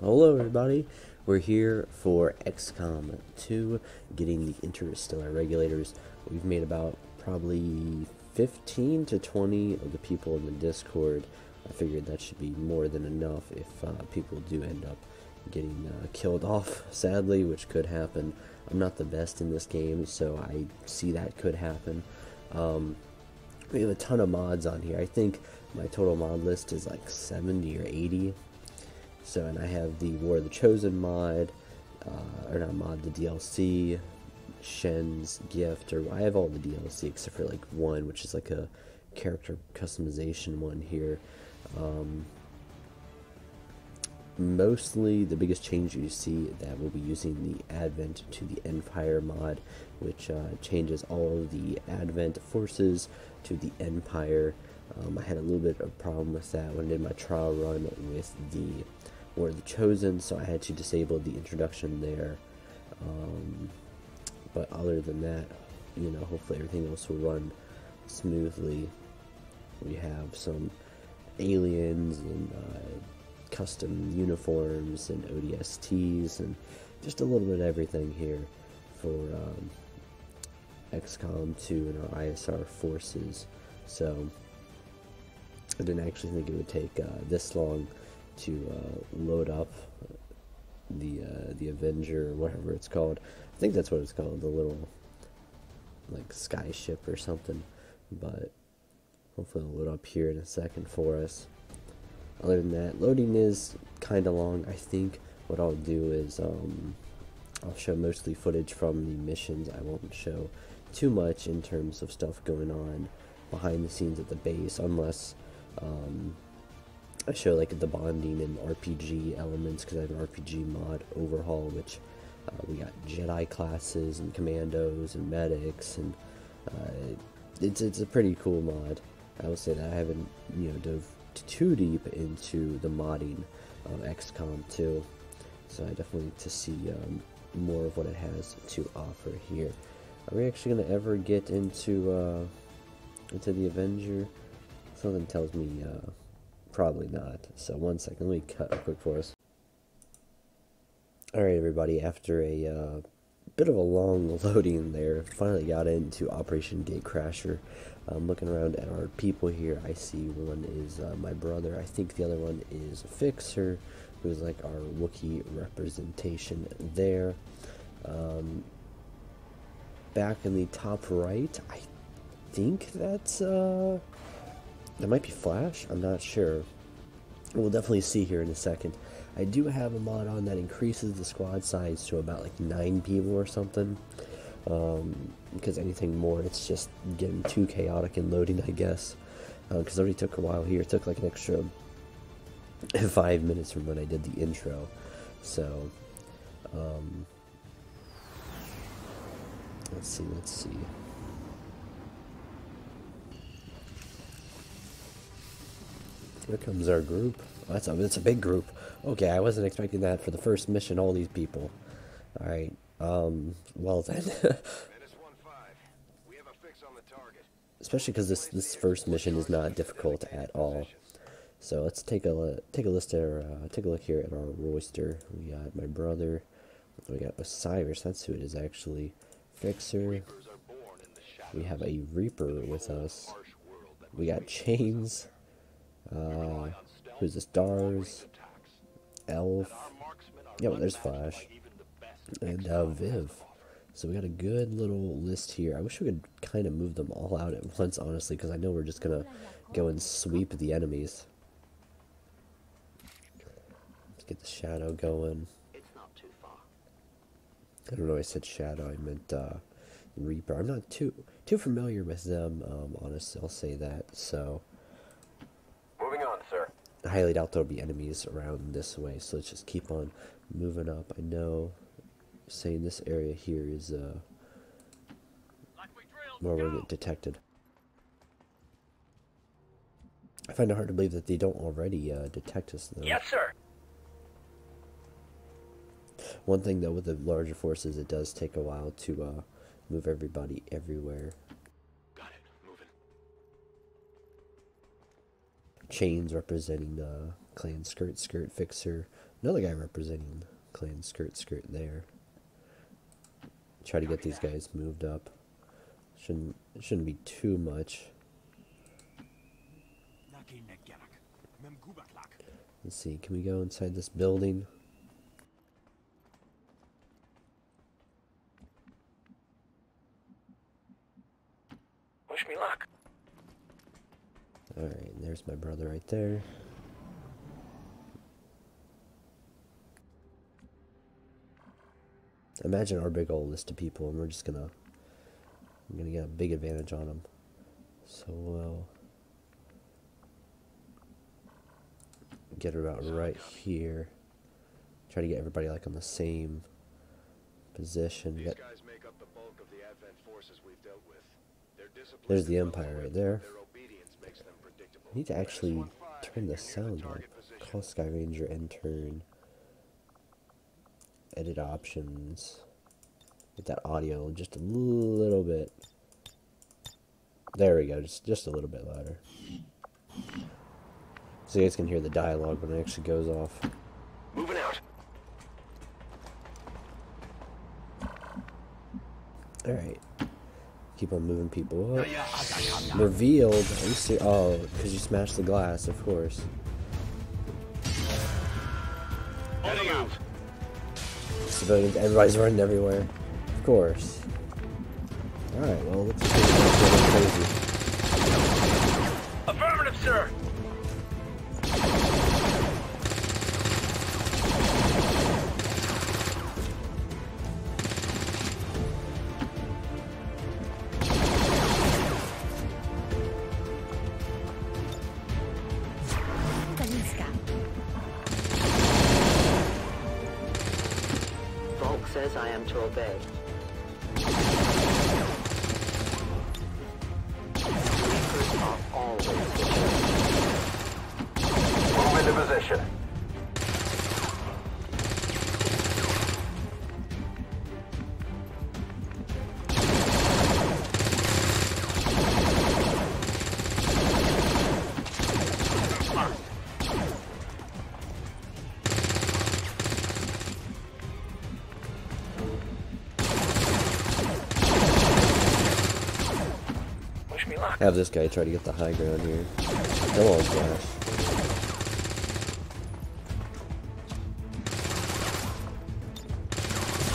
Hello, everybody. We're here for XCOM 2, getting the interstellar regulators. We've made about probably 15 to 20 of the people in the Discord. I figured that should be more than enough if uh, people do end up getting uh, killed off, sadly, which could happen. I'm not the best in this game, so I see that could happen. Um, we have a ton of mods on here. I think my total mod list is like 70 or 80. So, and I have the War of the Chosen mod, uh, or not mod, the DLC, Shen's Gift, or I have all the DLC except for like one, which is like a character customization one here. Um, mostly the biggest change you see that we'll be using the Advent to the Empire mod, which uh, changes all of the Advent forces to the Empire. Um, I had a little bit of problem with that when I did my trial run with the were the chosen, so I had to disable the introduction there. Um, but other than that, you know, hopefully everything else will run smoothly. We have some aliens and uh, custom uniforms and ODSTs and just a little bit of everything here for um, XCOM 2 and our ISR forces. So I didn't actually think it would take uh, this long to uh, load up the uh, the Avenger or whatever it's called. I think that's what it's called, the little like sky ship or something. But hopefully it'll load up here in a second for us. Other than that, loading is kind of long. I think what I'll do is um, I'll show mostly footage from the missions. I won't show too much in terms of stuff going on behind the scenes at the base, unless um, show like the bonding and RPG elements because I have an RPG mod overhaul, which uh, we got Jedi classes and commandos and medics, and uh, it's it's a pretty cool mod. I will say that I haven't you know dove too deep into the modding of XCOM 2, so I definitely need to see um, more of what it has to offer here. Are we actually gonna ever get into uh, into the Avenger? Something tells me. Uh, Probably not. So one second, let me cut real quick for us. Alright everybody, after a uh, bit of a long loading there, finally got into Operation Gatecrasher. I'm looking around at our people here. I see one is uh, my brother. I think the other one is Fixer, who's like our Wookiee representation there. Um, back in the top right, I think that's uh, that might be Flash. I'm not sure. We'll definitely see here in a second. I do have a mod on that increases the squad size to about like nine people or something. Um, because anything more, it's just getting too chaotic and loading, I guess. Because uh, it already took a while here. It took like an extra five minutes from when I did the intro. So, um, let's see, let's see. Here comes our group. Oh, that's a that's a big group. Okay, I wasn't expecting that for the first mission. All these people. All right. Um. Well then. Especially because this this first mission is not difficult at all. So let's take a take a list at uh, take a look here at our roster. We got my brother. We got Osiris. That's who it is actually. Fixer. We have a Reaper with us. We got Chains. Uh, who's the stars? Elf. Yeah, well, there's Flash. And uh, Viv. So we got a good little list here. I wish we could kind of move them all out at once, honestly, because I know we're just going to go and sweep the enemies. Let's get the shadow going. I don't know I said shadow, I meant uh, Reaper. I'm not too too familiar with them, um, honestly, I'll say that, so... I highly doubt there'll be enemies around this way, so let's just keep on moving up. I know, saying this area here is uh, where we'll get detected. I find it hard to believe that they don't already uh, detect us, though. Yes, sir. One thing, though, with the larger forces, it does take a while to uh, move everybody everywhere. Chains representing uh, clan skirt skirt fixer. Another guy representing clan skirt skirt there. Try to get these guys moved up. Shouldn't shouldn't be too much. Let's see, can we go inside this building? Wish me luck. Alright, there's my brother right there. Imagine our big old list of people and we're just gonna I'm gonna get a big advantage on them. So we'll get about right here. Try to get everybody like on the same position. These guys make up the bulk of the Advent forces we've dealt with. There's the Empire right there. Their obedience makes them predictable. I need to actually turn the sound on. Call Sky Ranger and turn edit options. Get that audio just a little bit. There we go, just just a little bit louder. So you guys can hear the dialogue when it actually goes off. Moving out. Alright. Keep on moving people up. Revealed. See oh, because you smashed the glass, of course. Heading out. Civilians, everybody's running everywhere. Of course. Alright, well, let's see. Affirmative, sir. Have this guy try to get the high ground here. Come on, Flash.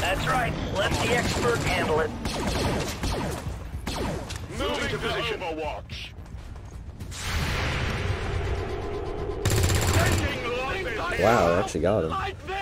That's right. Let the expert handle it. Moving to position. Overwatch. Wow, I actually got him.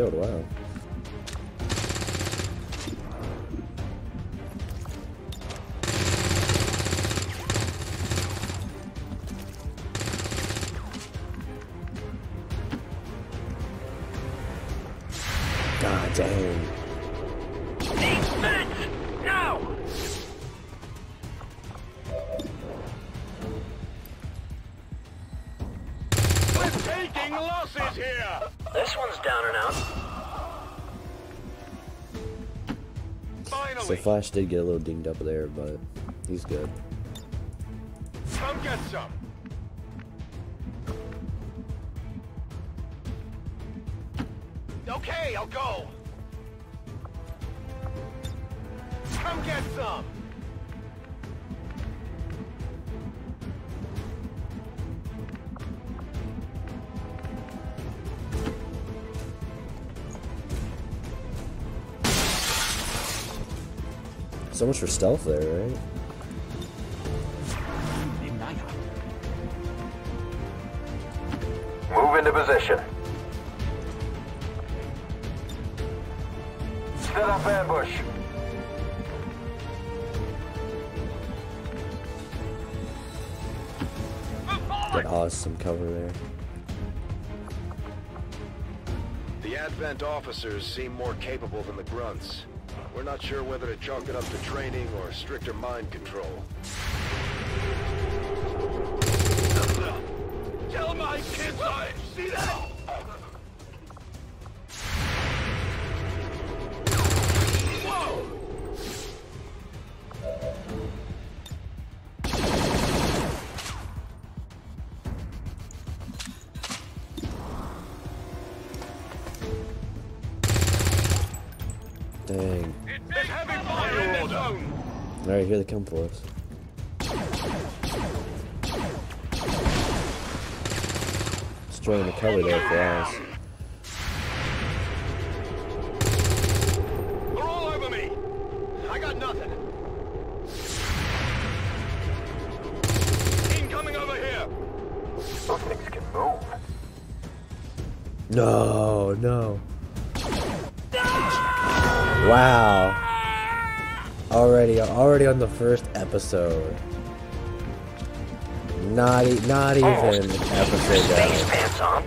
Still not revealed, wow. Flash did get a little dinged up there, but he's good. come get some. Okay, I'll go. Come get some. So much for stealth there, right? Move into position. Set up ambush. That awesome cover there. The Advent officers seem more capable than the grunts. We're not sure whether to chalk it up to training or stricter mind control. Tell my kids I see that. Dang. It's heavy fire in this zone. Alright, here they come for us. Destroying the cover there for us. They're all over me. I got nothing. Incoming over here. Those things can move. No, no. Wow. Already, already on the first episode. Not, e- not oh. even episode Face down. pants on.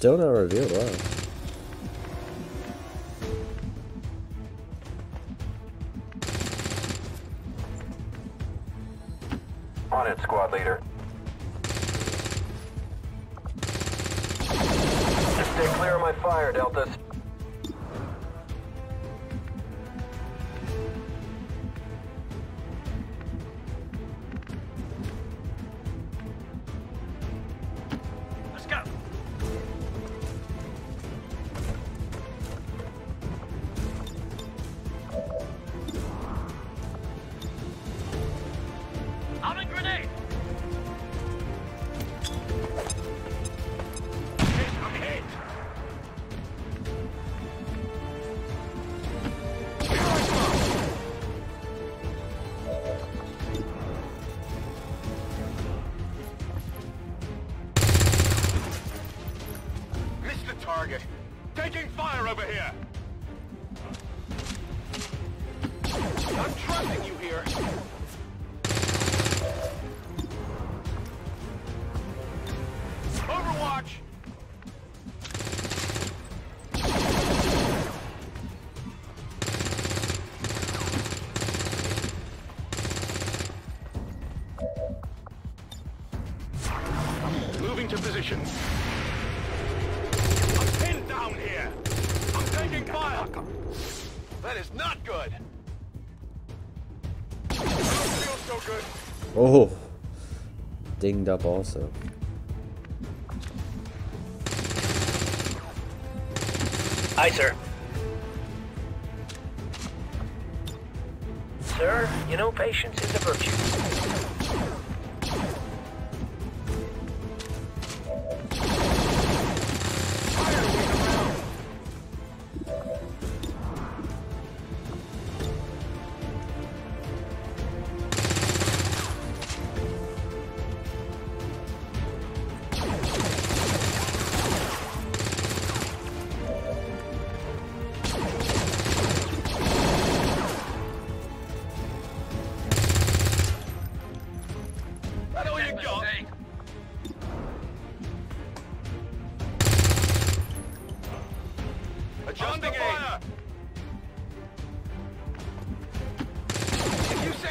Still not revealed, wow. On it, squad leader. Just stay clear of my fire, Deltas. Position. I'm pinned down here. I'm taking fire. That is not good. I don't feel so good. Oh. Dinged up also. Aye, sir. Sir, you know patience is a virtue.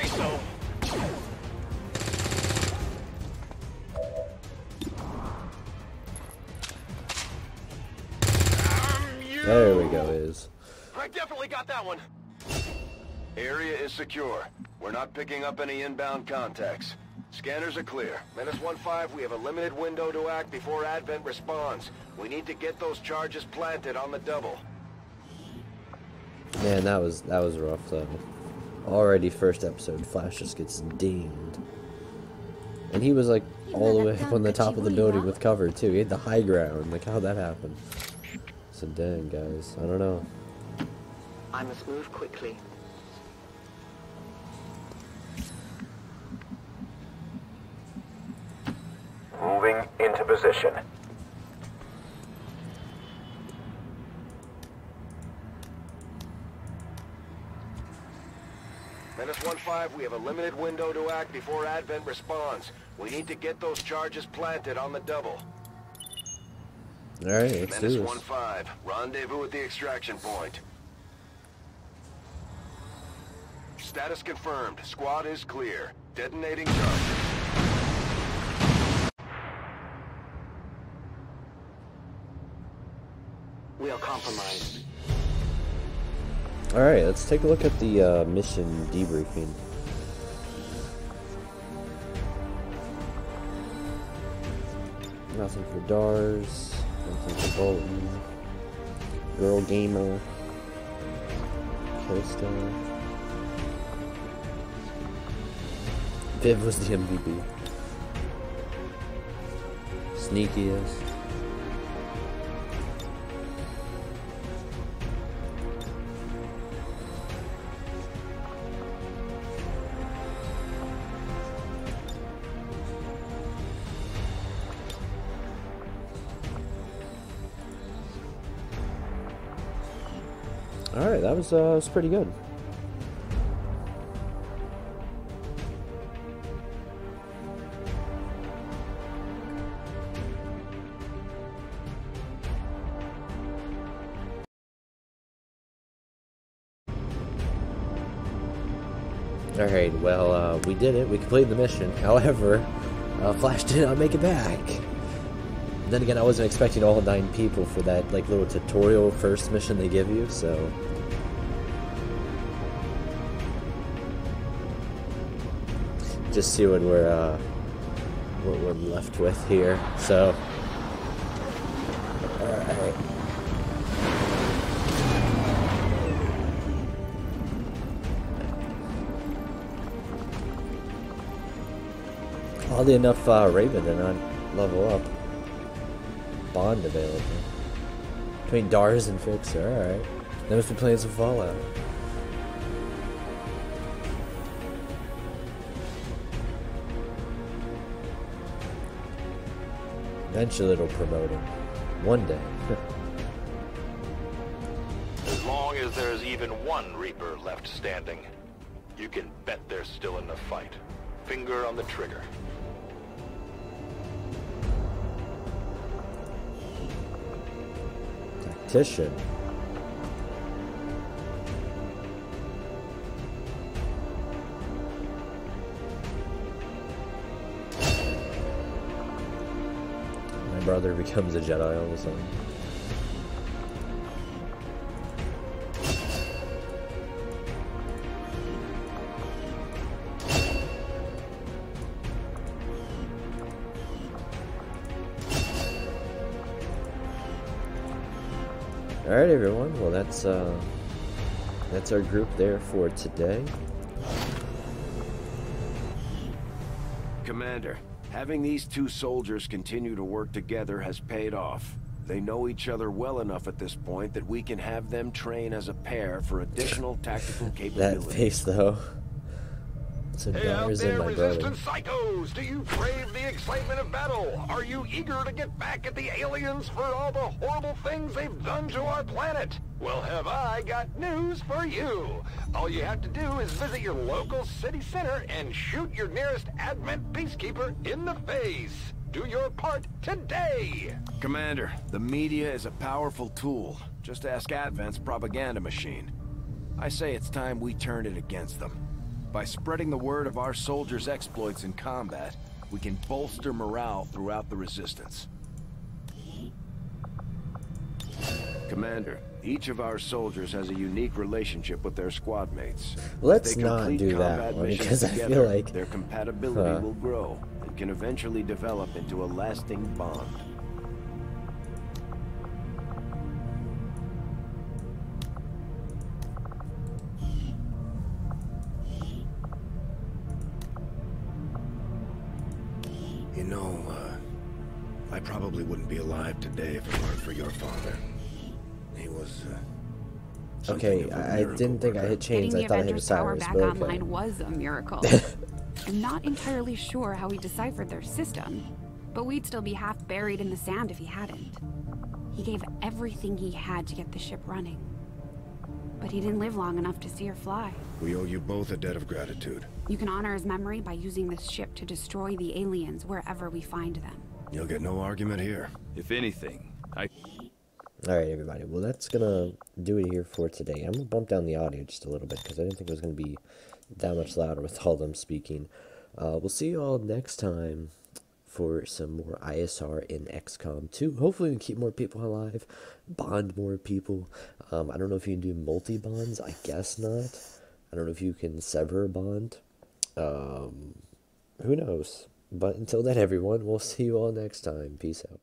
So. There we go, is. I definitely got that one. Area is secure. We're not picking up any inbound contacts. Scanners are clear. Menace 1-5, we have a limited window to act before Advent responds. We need to get those charges planted on the double. Man, that was that was rough though. Already first episode, Flash just gets dinged. And he was like all the way up on the top of the building with cover too. He had the high ground. Like how'd that happen? So dang guys, I don't know. I must move quickly. Moving into position. Menace 1-5, we have a limited window to act before Advent responds. We need to get those charges planted on the double. Alright, let's Menace do this. 1-5, rendezvous at the extraction point. Status confirmed. Squad is clear. Detonating charges. We are compromised. Alright, let's take a look at the uh, mission debriefing. Nothing for Dars, nothing for Bolton, Girl Gamer, Costa. Viv was the MVP. Sneakiest. Alright, that was, uh, was pretty good. Alright, well, uh, we did it. We completed the mission. However, uh, Flash did not make it back. Then again, I wasn't expecting all nine people for that like little tutorial first mission they give you, so just see what we're uh, what we're left with here. So, all right. Oddly enough, uh, Raven did not level up. Bond available. Between Dars and Fixer, alright. They must be playing some Fallout. Eventually it'll promote him. One day. As long as there's even one Reaper left standing, you can bet they're still in the fight. Finger on the trigger. Tactician. Brother becomes a Jedi all of a sudden. All right, everyone. Well, that's uh, that's our group there for today. Commander, having these two soldiers continue to work together has paid off. They know each other well enough at this point that we can have them train as a pair for additional tactical That face, though. So Hey out there, my brother. resistance psychos! Do you crave the excitement of battle? Are you eager to get back at the aliens for all the horrible things they've done to our planet? Well, have I got news for you. All you have to do is visit your local city center and shoot your nearest Advent Peacekeeper in the face. Do your part today! Commander, the media is a powerful tool. Just ask Advent's propaganda machine. I say it's time we turn it against them. By spreading the word of our soldiers' exploits in combat, we can bolster morale throughout the resistance. Commander, each of our soldiers has a unique relationship with their squad mates. Let's not do that one, because I feel like- their compatibility Huh. will grow and can eventually develop into a lasting bond. Be alive today if it weren't for your father. He was, uh, Okay, I a I, I didn't think I worker. hit chains. I the thought I hit Avengers power back but okay. online was a miracle. I'm not entirely sure how he deciphered their system, but we'd still be half buried in the sand if he hadn't. He gave everything he had to get the ship running. But he didn't live long enough to see her fly. We owe you both a debt of gratitude. You can honor his memory by using this ship to destroy the aliens wherever we find them. You'll get no argument here. If anything, I Alright, everybody. Well, that's gonna do it here for today. I'm gonna bump down the audio just a little bit because I didn't think it was gonna be that much louder with all them speaking. Uh, we'll see you all next time for some more ISR in XCOM 2. Hopefully, we can keep more people alive, bond more people. Um, I don't know if you can do multi bonds. I guess not. I don't know if you can sever a bond. Um, who knows? But until then, everyone, we'll see you all next time. Peace out.